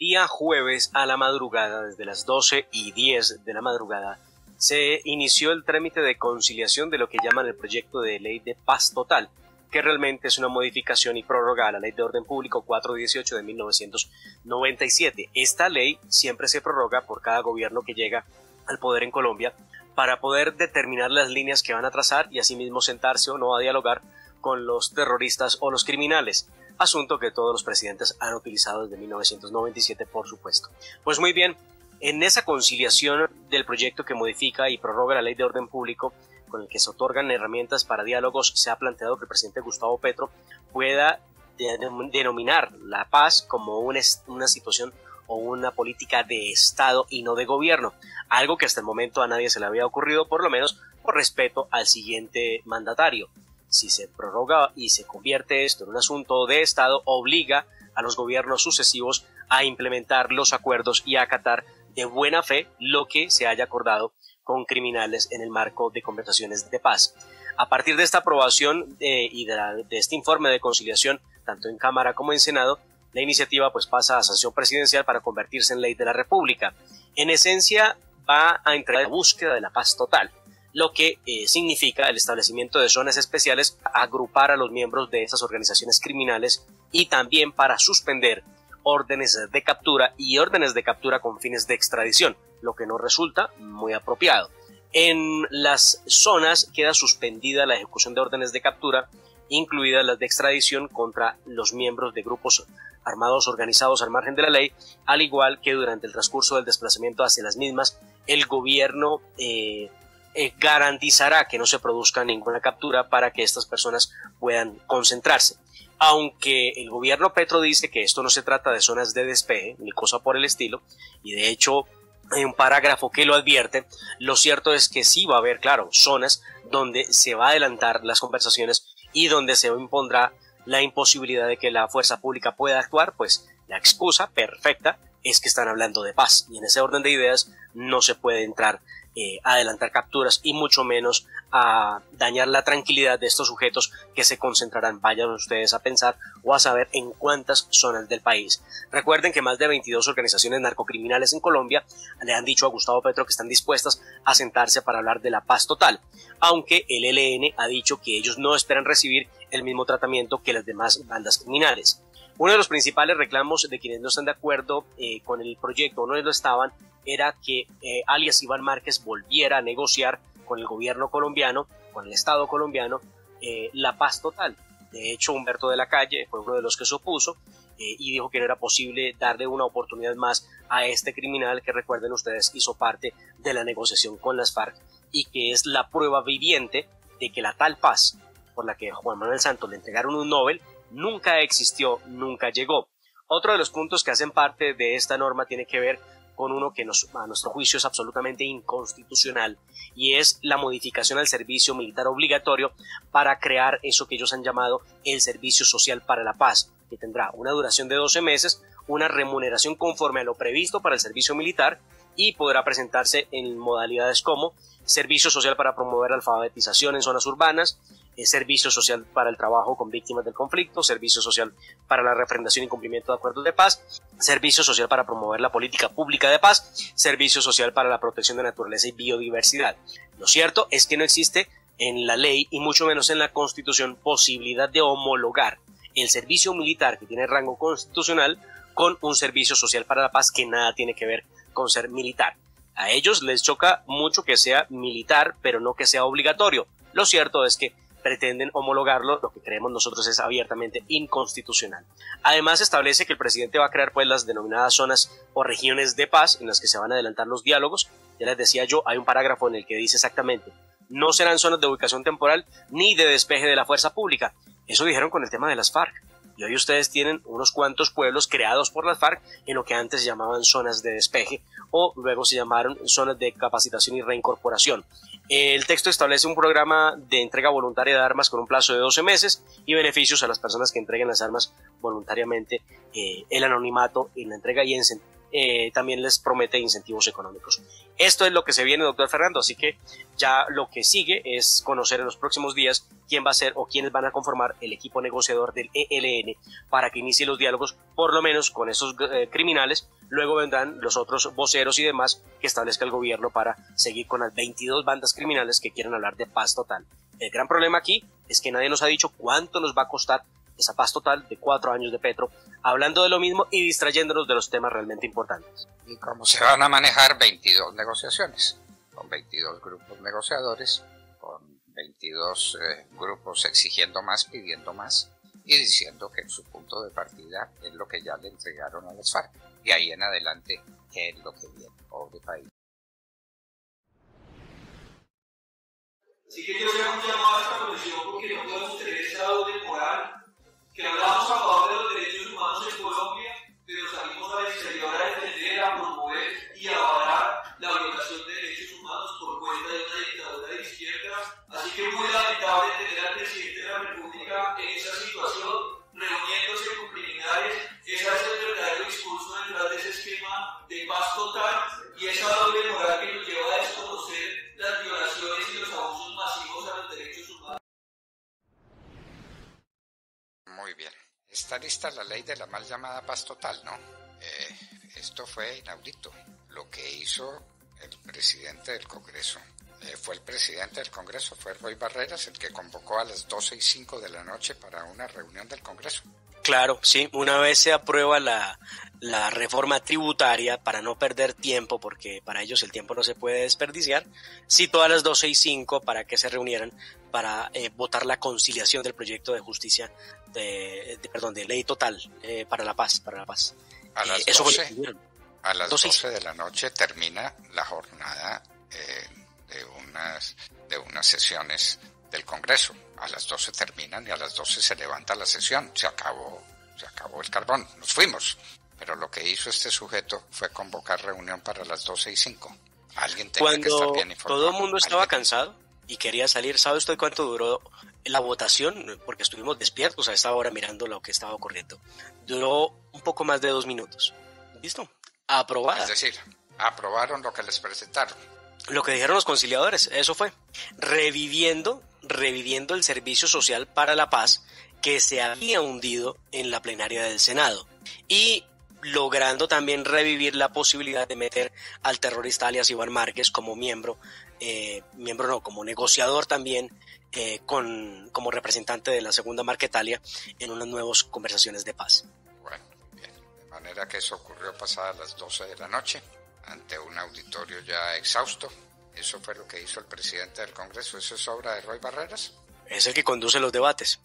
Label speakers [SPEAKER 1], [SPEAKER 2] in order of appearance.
[SPEAKER 1] día jueves a la madrugada, desde las 12 y 10 de la madrugada, se inició el trámite de conciliación de lo que llaman el proyecto de ley de paz total, que realmente es una modificación y prórroga a la ley de orden público 418 de 1997. Esta ley siempre se prorroga por cada gobierno que llega al poder en Colombia para poder determinar las líneas que van a trazar y asimismo sentarse o no a dialogar con los terroristas o los criminales, asunto que todos los presidentes han utilizado desde 1997, por supuesto. Pues muy bien, en esa conciliación del proyecto que modifica y prorroga la ley de orden público, con el que se otorgan herramientas para diálogos, se ha planteado que el presidente Gustavo Petro pueda denominar la paz como una, situación o una política de Estado y no de gobierno, algo que hasta el momento a nadie se le había ocurrido, por lo menos por respeto al siguiente mandatario. Si se prorroga y se convierte esto en un asunto de Estado, obliga a los gobiernos sucesivos a implementar los acuerdos y a acatar de buena fe lo que se haya acordado con criminales en el marco de conversaciones de paz. A partir de esta aprobación eh, y de, este informe de conciliación, tanto en Cámara como en Senado, la iniciativa pues pasa a sanción presidencial para convertirse en ley de la República. En esencia va a entrar en la búsqueda de la paz total, lo que eh, significa el establecimiento de zonas especiales, agrupar a los miembros de esas organizaciones criminales y también para suspender órdenes de captura y órdenes de captura con fines de extradición, lo que no resulta muy apropiado. En las zonas queda suspendida la ejecución de órdenes de captura, incluidas las de extradición contra los miembros de grupos armados organizados al margen de la ley, al igual que durante el transcurso del desplazamiento hacia las mismas, el gobierno eh, eh, garantizará que no se produzca ninguna captura para que estas personas puedan concentrarse. Aunque el gobierno Petro dice que esto no se trata de zonas de despeje ni cosa por el estilo, y de hecho hay un parágrafo que lo advierte, lo cierto es que sí va a haber, claro, zonas donde se va a adelantar las conversaciones y donde se impondrá la imposibilidad de que la fuerza pública pueda actuar, pues la excusa perfecta es que están hablando de paz y en ese orden de ideas no se puede entrar eh, adelantar capturas y mucho menos a dañar la tranquilidad de estos sujetos que se concentrarán, vayan ustedes a pensar o a saber en cuántas zonas del país. Recuerden que más de 22 organizaciones narcocriminales en Colombia le han dicho a Gustavo Petro que están dispuestas a sentarse para hablar de la paz total, aunque el ELN ha dicho que ellos no esperan recibir el mismo tratamiento que las demás bandas criminales. Uno de los principales reclamos de quienes no están de acuerdo eh, con el proyecto o no lo estaban era que eh, alias Iván Márquez volviera a negociar con el gobierno colombiano, con el Estado colombiano, eh, la paz total. De hecho, Humberto de la Calle fue uno de los que se opuso eh, y dijo que no era posible darle una oportunidad más a este criminal que recuerden ustedes hizo parte de la negociación con las FARC y que es la prueba viviente de que la tal paz por la que Juan Manuel Santos le entregaron un Nobel nunca existió, nunca llegó. Otro de los puntos que hacen parte de esta norma tiene que ver con uno que a nuestro juicio es absolutamente inconstitucional y es la modificación al servicio militar obligatorio para crear eso que ellos han llamado el servicio social para la paz, que tendrá una duración de 12 meses, una remuneración conforme a lo previsto para el servicio militar y podrá presentarse en modalidades como servicio social para promover alfabetización en zonas urbanas, eh, servicio social para el trabajo con víctimas del conflicto, servicio social para la refrendación y cumplimiento de acuerdos de paz, servicio social para promover la política pública de paz, servicio social para la protección de naturaleza y biodiversidad. Lo cierto es que no existe en la ley y mucho menos en la constitución posibilidad de homologar el servicio militar que tiene rango constitucional con un servicio social para la paz que nada tiene que ver con ser militar. A ellos les choca mucho que sea militar, pero no que sea obligatorio. Lo cierto es que pretenden homologarlo, lo que creemos nosotros es abiertamente inconstitucional. Además establece que el presidente va a crear pues las denominadas zonas o regiones de paz en las que se van a adelantar los diálogos. Ya les decía yo, hay un parágrafo en el que dice exactamente, no serán zonas de ubicación temporal ni de despeje de la fuerza pública. Eso dijeron con el tema de las FARC. Y hoy ustedes tienen unos cuantos pueblos creados por las FARC en lo que antes se llamaban zonas de despeje o luego se llamaron zonas de capacitación y reincorporación. El texto establece un programa de entrega voluntaria de armas con un plazo de 12 meses y beneficios a las personas que entreguen las armas voluntariamente, eh, el anonimato en la entrega y en eh, también les promete incentivos económicos. Esto es lo que se viene, doctor Fernando, así que ya lo que sigue es conocer en los próximos días quién va a ser o quiénes van a conformar el equipo negociador del ELN para que inicie los diálogos, por lo menos con esos eh, criminales. Luego vendrán los otros voceros y demás que establezca el gobierno para seguir con las 22 bandas criminales que quieren hablar de paz total. El gran problema aquí es que nadie nos ha dicho cuánto nos va a costar esa paz total de cuatro años de Petro, hablando de lo mismo y distrayéndonos de los temas realmente importantes.
[SPEAKER 2] Y cómo se van a manejar 22 negociaciones, con 22 grupos negociadores, con 22 eh, grupos exigiendo más, pidiendo más y diciendo que su punto de partida es lo que ya le entregaron a las FARC. Y ahí en adelante, ¿qué es lo que viene? Pobre país.
[SPEAKER 3] Así que quiero hacer un llamado a esta comisión porque no podemos tener estado de moral que hablamos a favor de los derechos humanos en Colombia,
[SPEAKER 2] Lista la ley de la mal llamada paz total, ¿no? Eh, esto fue inaudito. Lo que hizo el presidente del Congreso. Eh, fue el presidente del Congreso, fue Roy Barreras, el que convocó a las 12 y 5 de la noche para una reunión del Congreso.
[SPEAKER 1] Claro, sí, una vez se aprueba la, la reforma tributaria para no perder tiempo, porque para ellos el tiempo no se puede desperdiciar, citó a las 12 y 5 para que se reunieran para eh, votar la conciliación del proyecto de justicia, de, de perdón, de ley total eh, para la paz, para la paz.
[SPEAKER 2] A las,
[SPEAKER 1] Eh, eso fue lo
[SPEAKER 2] 12,
[SPEAKER 1] que hicieron.
[SPEAKER 2] a las
[SPEAKER 1] 12 y
[SPEAKER 2] 12 de la noche termina la jornada eh, de, unas, de unas sesiones del Congreso. A las 12 terminan y a las 12 se levanta la sesión. Se acabó, se acabó el carbón. Nos fuimos. Pero lo que hizo este sujeto fue convocar reunión para las 12 y 5. Alguien tenía que estar
[SPEAKER 1] Cuando
[SPEAKER 2] bien informado.
[SPEAKER 1] todo el mundo estaba
[SPEAKER 2] Alguien-
[SPEAKER 1] cansado y quería salir, ¿sabe usted cuánto duró la votación? Porque estuvimos despiertos a esta hora mirando lo que estaba ocurriendo. Duró un poco más de dos minutos. ¿Listo? Aprobada.
[SPEAKER 2] Es decir, aprobaron lo que les presentaron.
[SPEAKER 1] Lo que dijeron los conciliadores, eso fue. Reviviendo, reviviendo el servicio social para la paz que se había hundido en la plenaria del Senado. Y logrando también revivir la posibilidad de meter al terrorista alias Iván Márquez como miembro, eh, miembro no, como negociador también, eh, con, como representante de la segunda Marquetalia en unas nuevas conversaciones de paz.
[SPEAKER 2] Bueno, bien. De manera que eso ocurrió pasadas las 12 de la noche, ante un auditorio ya exhausto. Eso fue lo que hizo el presidente del Congreso. ¿Eso es obra de Roy Barreras?
[SPEAKER 1] Es el que conduce los debates.